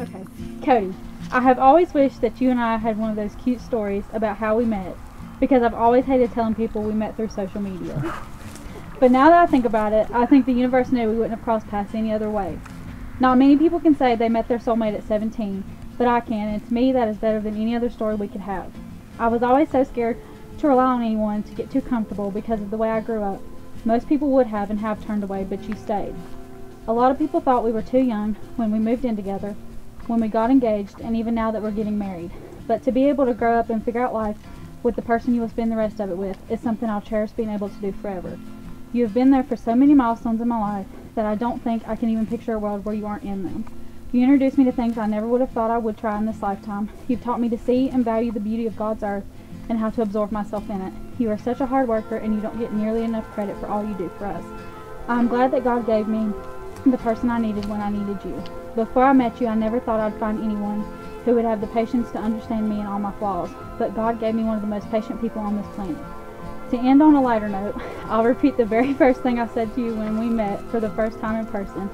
Okay. Cody, I have always wished that you and I had one of those cute stories about how we met because I've always hated telling people we met through social media. But now that I think about it, I think the universe knew we wouldn't have crossed paths any other way. Not many people can say they met their soulmate at 17, but I can, and to me that is better than any other story we could have. I was always so scared to rely on anyone to get too comfortable because of the way I grew up. Most people would have and have turned away, but you stayed. A lot of people thought we were too young when we moved in together, when we got engaged, and even now that we're getting married. But to be able to grow up and figure out life with the person you will spend the rest of it with is something I'll cherish being able to do forever. You have been there for so many milestones in my life that I don't think I can even picture a world where you aren't in them. You introduced me to things I never would have thought I would try in this lifetime. You've taught me to see and value the beauty of God's earth and how to absorb myself in it. You are such a hard worker and you don't get nearly enough credit for all you do for us. I'm glad that God gave me the person I needed when I needed you. Before I met you, I never thought I'd find anyone who would have the patience to understand me and all my flaws, but God gave me one of the most patient people on this planet. To end on a lighter note, I'll repeat the very first thing I said to you when we met for the first time in person.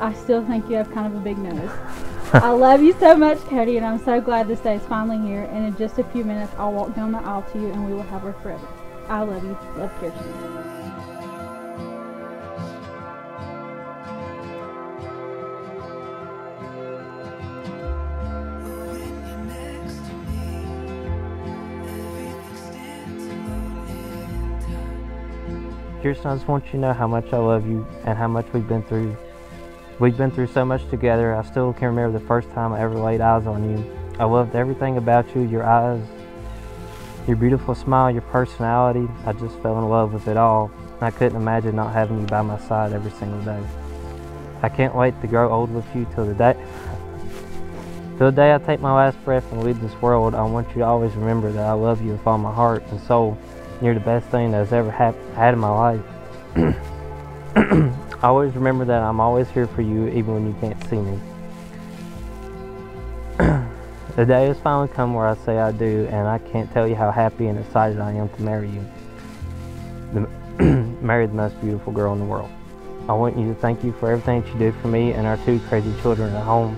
I still think you have kind of a big nose. I love you so much, Cody, and I'm so glad this day is finally here. And in just a few minutes, I'll walk down the aisle to you and we will have her forever. I love you. Love Kiersten. Kiersten, I just want you to know how much I love you and how much we've been through. We've been through so much together. I still can remember the first time I ever laid eyes on you. I loved everything about you, your eyes, your beautiful smile, your personality. I just fell in love with it all. I couldn't imagine not having you by my side every single day. I can't wait to grow old with you till the day till the day I take my last breath and leave this world. I want you to always remember that I love you with all my heart and soul. You're the best thing that's ever hap- had in my life. I always remember that I'm always here for you even when you can't see me. the day has finally come where I say I do, and I can't tell you how happy and excited I am to marry you. The, marry the most beautiful girl in the world. I want you to thank you for everything that you did for me and our two crazy children at home.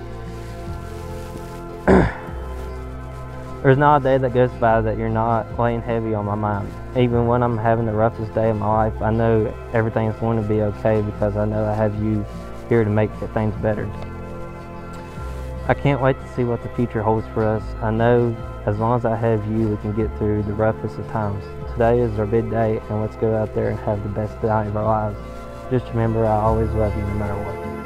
There's not a day that goes by that you're not laying heavy on my mind. Even when I'm having the roughest day of my life, I know everything's going to be okay because I know I have you here to make things better. I can't wait to see what the future holds for us. I know as long as I have you, we can get through the roughest of times. Today is our big day, and let's go out there and have the best day of our lives. Just remember, I always love you no matter what.